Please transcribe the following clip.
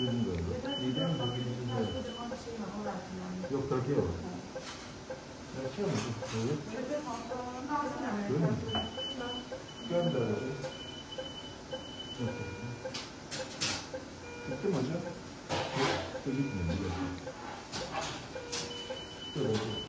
이런 거. 이런 거 있는데. 이거 갈게요. 내가 시험 좀 그러면 시험 다 그때 먼저 여기 있는 거.